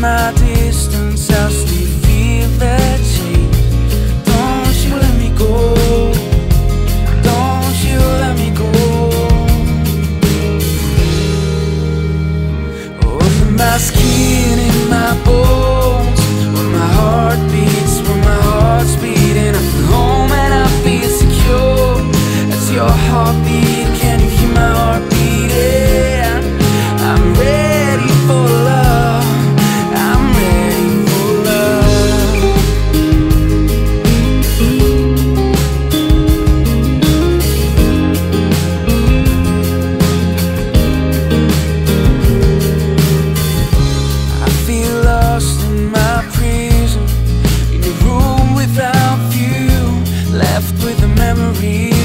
my distance, I still feel that change. Don't you let me go. Don't you let me go. oh my skin and my bones, when my heart beats, when my heart's beating. I'm home and I feel secure. As your heartbeat. Can you hear my heart? The